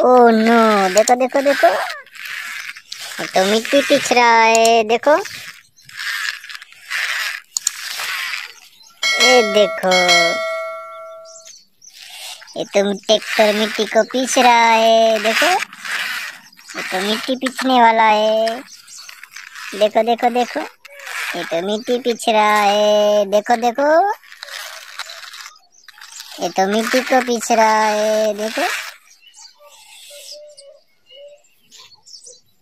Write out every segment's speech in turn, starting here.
Oh no देखो देखो देखो। तो मिट्टी पिछ रहा है, देखो। ये देखो। ये तो ट्रैक्टर मिट्टी को पीस रहा है, देखो। ये तो मिट्टी पीछने वाला है। देखो देखो देखो। ये तो मिट्टी पीछ रहा है, देखो देखो। ये तो मिट्टी को पीछ रहा है, देखो।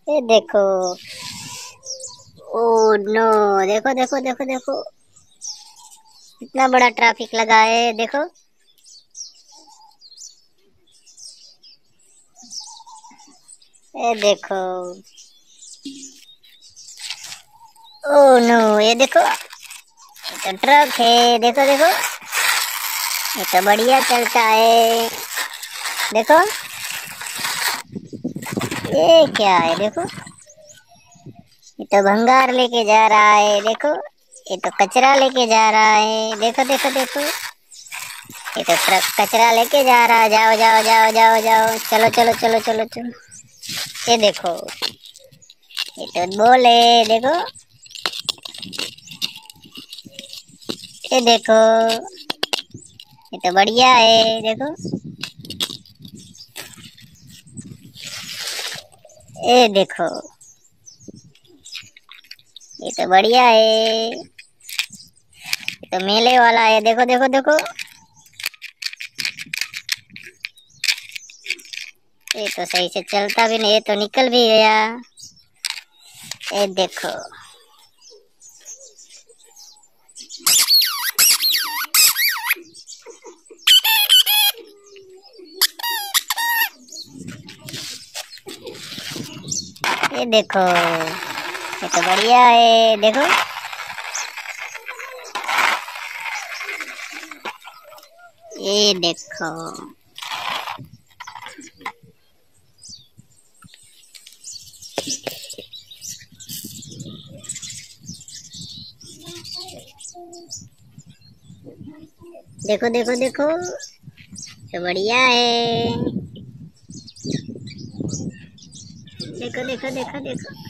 ये देखो। ओ नो देखो देखो देखो देखो। इतना बड़ा ट्रैफ़िक लगा है, देखो। ये देखो। ओ नो ये देखो। ये तो ट्रक है, देखो देखो। ये तो बढ़िया चलता है। देखो। ये क्या है, देखो। ये तो भंगार लेके जा रहा है, देखो। ये तो कचरा लेके जा रहा है, देखो देखो देखो। ये तो कचरा लेके जा रहा है, जाओ जाओ जाओ जाओ जाओ। चलो चलो चलो चलो चलो। ये देखो। ये तो बोले देखो। ये देखो। ये तो बढ़िया है, देखो। ये देखो। ये तो बढ़िया है। ये तो मेले वाला है। देखो देखो देखो। ये तो सही से चलता भी नहीं, ये तो निकल भी गया। ये देखो। ये देखो, ये तो बढ़िया है, देखो। ये देखो। देखो देखो देखो। तो बढ़िया है। देखो देखो देखो देखो